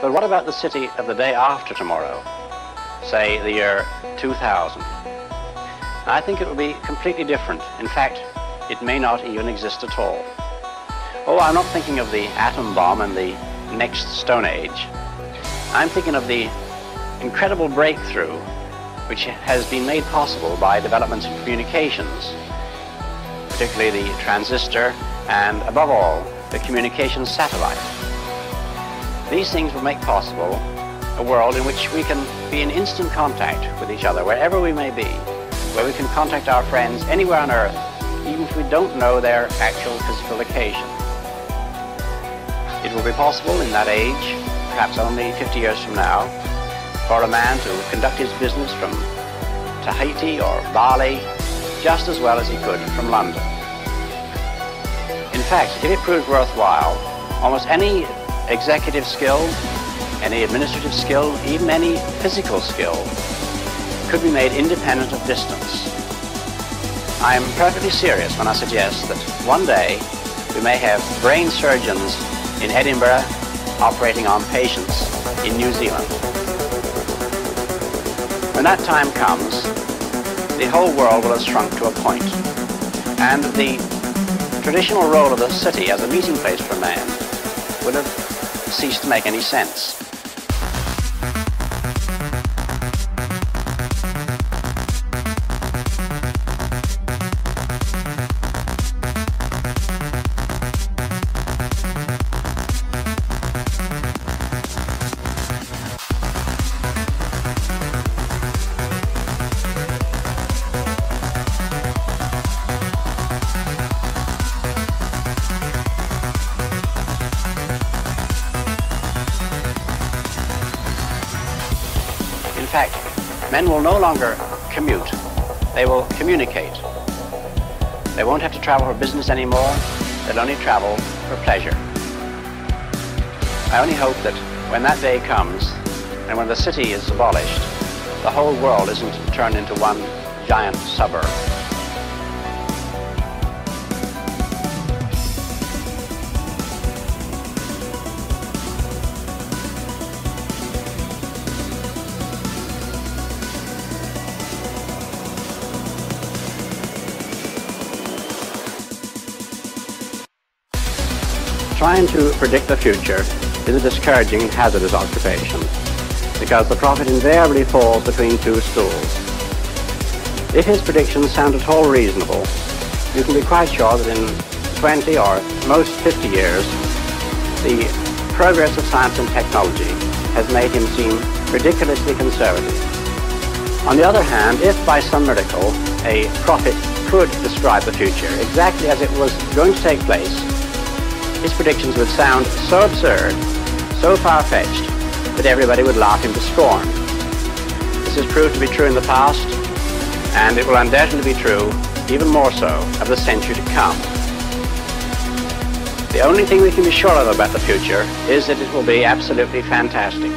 But what about the city of the day after tomorrow? Say the year 2000. I think it will be completely different. In fact, it may not even exist at all. Oh, I'm not thinking of the atom bomb and the next Stone Age. I'm thinking of the incredible breakthrough which has been made possible by developments in communications, particularly the transistor and, above all, the communications satellite. These things will make possible a world in which we can be in instant contact with each other wherever we may be, where we can contact our friends anywhere on earth, even if we don't know their actual physical location. It will be possible in that age, perhaps only 50 years from now, for a man to conduct his business from Tahiti or Bali just as well as he could from London. In fact, if it proved worthwhile, almost any executive skill, any administrative skill, even any physical skill could be made independent of distance. I am perfectly serious when I suggest that one day we may have brain surgeons in Edinburgh operating on patients in New Zealand. When that time comes, the whole world will have shrunk to a point, and the traditional role of the city as a meeting place for man would have ceased to make any sense. Men will no longer commute. They will communicate. They won't have to travel for business anymore. They'll only travel for pleasure. I only hope that when that day comes, and when the city is abolished, the whole world isn't turned into one giant suburb. Trying to predict the future is a discouraging hazardous occupation because the prophet invariably falls between two stools. If his predictions sound at all reasonable, you can be quite sure that in 20 or most 50 years, the progress of science and technology has made him seem ridiculously conservative. On the other hand, if by some miracle a prophet could describe the future exactly as it was going to take place his predictions would sound so absurd, so far-fetched, that everybody would laugh him to scorn. This has proved to be true in the past, and it will undoubtedly be true, even more so, of the century to come. The only thing we can be sure of about the future is that it will be absolutely fantastic.